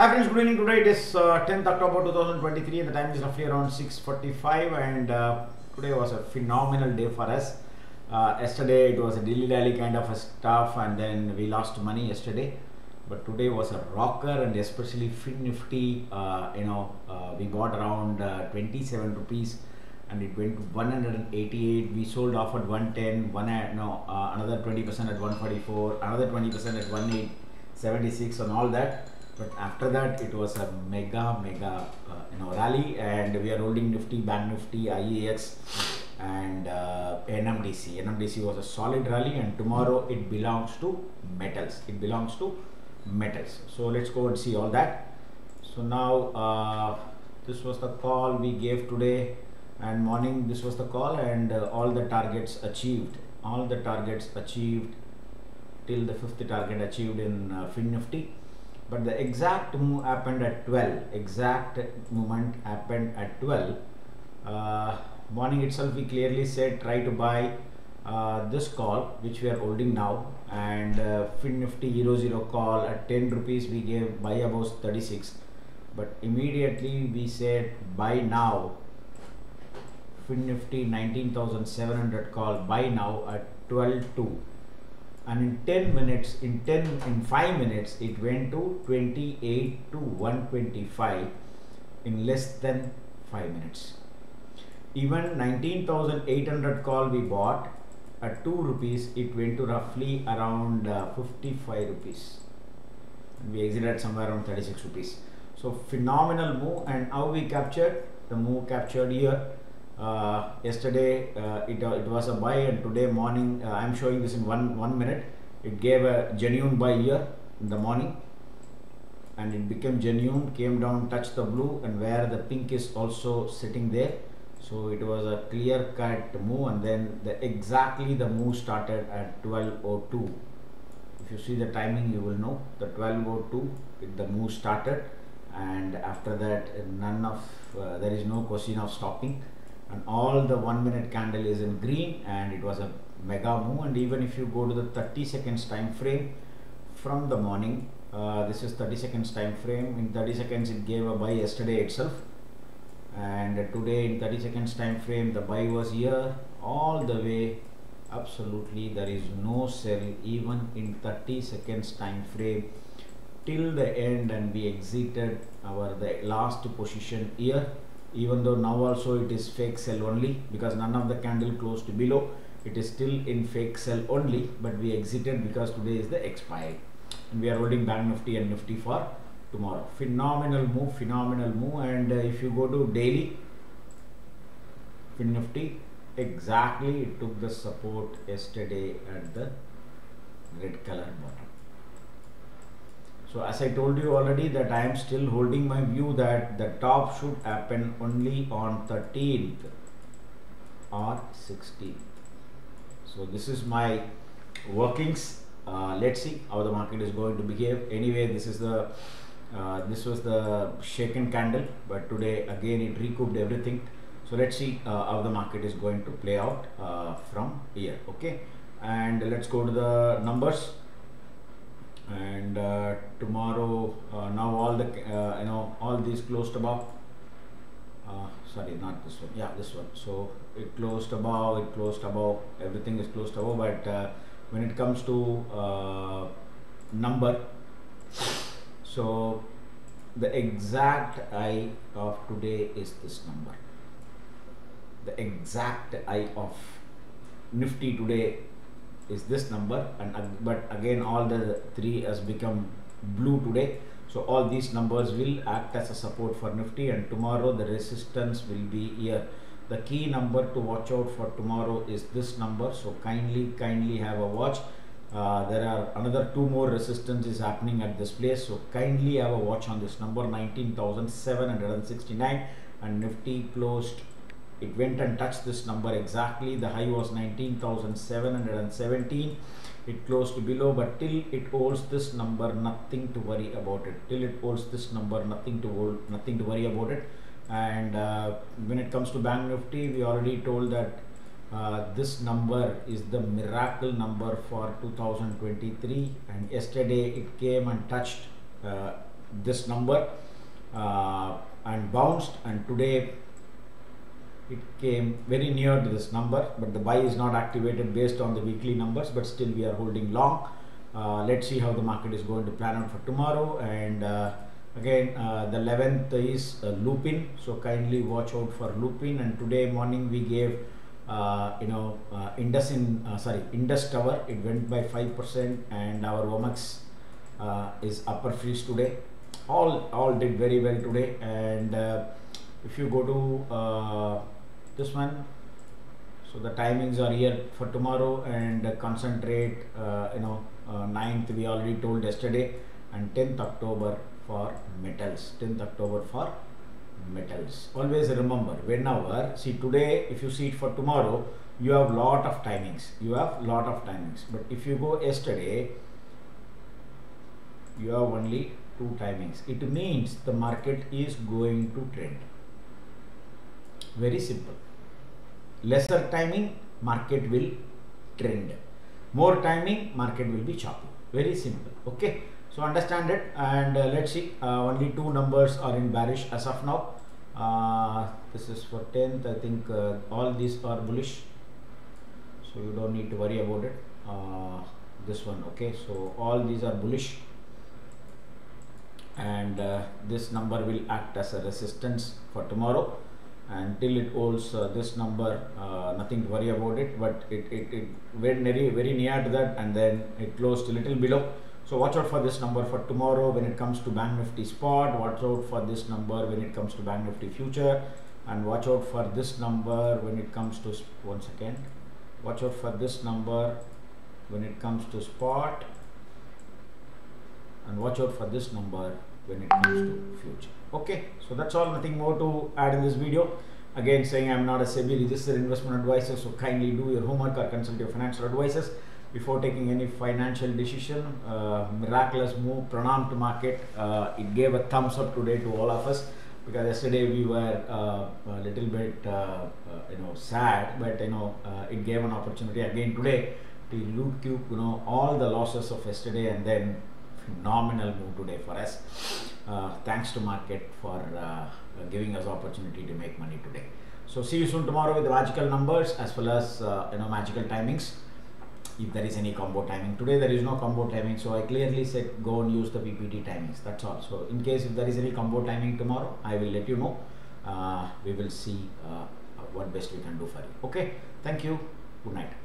Hi friends, good evening. Today it is uh, 10th October 2023 and the time is roughly around 6.45 and uh, today was a phenomenal day for us. Uh, yesterday it was a dilly dally kind of a stuff and then we lost money yesterday. But today was a rocker and especially Fin Nifty, uh, you know, uh, we got around uh, 27 rupees and it went to 188. We sold off at 110, one at, no, another 20% at 144, another 20% at 176 and all that but after that it was a mega mega uh, you know rally. And we are holding nifty bank nifty iex and uh, nmdc nmdc was a solid rally and tomorrow it belongs to metals. It belongs to metals. So let's go and see all that. So now uh, this was the call we gave today. And morning this was the call and uh, all the targets achieved. All the targets achieved till the fifth target achieved in uh, fin nifty but the exact move happened at 12 exact movement happened at 12 uh, morning itself we clearly said try to buy uh, this call which we are holding now and uh, fin nifty 00 call at 10 rupees we gave buy above 36 but immediately we said buy now. Fin nifty 19700 call buy now at 12 2 and in 10 minutes in 10 in 5 minutes it went to 28 to 125 in less than 5 minutes. Even 19800 call we bought at 2 rupees it went to roughly around uh, 55 rupees. And we exited somewhere around 36 rupees. So phenomenal move and how we captured? The move captured here uh, yesterday uh, it, uh, it was a buy and today morning uh, I'm showing this in one one minute. It gave a genuine buy here in the morning. And it became genuine came down touched the blue and where the pink is also sitting there. So it was a clear cut move and then the exactly the move started at 1202 if you see the timing you will know the 1202 the move started. And after that none of uh, there is no question of stopping and all the one minute candle is in green and it was a mega move and even if you go to the 30 seconds time frame from the morning uh, this is 30 seconds time frame. In 30 seconds it gave a buy yesterday itself. And today in 30 seconds time frame the buy was here. All the way absolutely there is no sell even in 30 seconds time frame till the end and we exited our the last position here even though now also it is fake sell only because none of the candle closed below it is still in fake sell only but we exited because today is the expiry. And we are holding bank nifty and nifty for tomorrow. Phenomenal move phenomenal move. And uh, if you go to daily fin nifty exactly it took the support yesterday at the red color bottom so as I told you already that I am still holding my view that the top should happen only on 13th or 16th. So this is my workings. Uh, let's see how the market is going to behave. Anyway, this is the uh, this was the shaken candle, but today again it recouped everything. So let's see uh, how the market is going to play out uh, from here. Okay, and let's go to the numbers and uh, tomorrow uh, now all the uh, you know all these closed above. Uh, sorry not this one. Yeah this one. So it closed above it closed above. Everything is closed above but when it comes to number so the exact eye of today is this number. The exact eye of nifty today is this number and but again all the three has become blue today. So all these numbers will act as a support for nifty and tomorrow the resistance will be here. The key number to watch out for tomorrow is this number. So kindly kindly have a watch. Uh, there are another two more resistances happening at this place. So kindly have a watch on this number 19769 and nifty closed it went and touched this number exactly. The high was 19717 it closed below but till it holds this number nothing to worry about it. Till it holds this number nothing to hold nothing to worry about it. And uh, when it comes to bank nifty we already told that uh, this number is the miracle number for 2023 and yesterday it came and touched uh, this number uh, and bounced. And today it came very near to this number but the buy is not activated based on the weekly numbers but still we are holding long. Uh, let's see how the market is going to plan out for tomorrow. And uh, again uh, the 11th is uh, Lupin. So kindly watch out for Lupin. And today morning we gave uh, you know uh, IndusInd sorry Indus Tower. It went by 5% and our Omaxe is upper freeze today. All all did very well today. And if you go to this one. So the timings are here for tomorrow and concentrate uh, you know uh, 9th we already told yesterday and 10th october for metals. 10th october for metals. Always remember whenever see today if you see it for tomorrow you have lot of timings. You have lot of timings. But if you go yesterday you have only two timings. It means the market is going to trend. Very simple lesser timing market will trend. More timing market will be choppy. Very simple okay? So understand it and uh, let's see. Uh, only two numbers are in bearish as of now. Uh, this is for 10th i think uh, all these are bullish. So you don't need to worry about it. Uh, this one okay? So all these are bullish. And uh, this number will act as a resistance for tomorrow until it holds uh, this number uh, nothing to worry about it but it, it, it went very very near to that and then it closed a little below. So watch out for this number for tomorrow when it comes to bank nifty spot. Watch out for this number when it comes to bank nifty future. And watch out for this number when it comes to one second watch out for this number when it comes to spot. And watch out for this number when it comes to future okay so that's all. Nothing more to add in this video. Again saying i'm not a sebi registered investment advisor so kindly do your homework or consult your financial advisors before taking any financial decision. Uh, miraculous move pranam to market. Uh, it gave a thumbs up today to all of us because yesterday we were uh, a little bit uh, uh, you know sad but you know uh, it gave an opportunity again today to loot cube you know all the losses of yesterday and then phenomenal move today for us. Uh, thanks to market for uh, giving us opportunity to make money today. So see you soon tomorrow with magical numbers as well as uh, you know magical timings. If there is any combo timing. Today there is no combo timing so i clearly said go and use the ppt timings. That's all. So in case if there is any combo timing tomorrow i will let you know. Uh, we will see uh, what best we can do for you. Okay? Thank you. Good night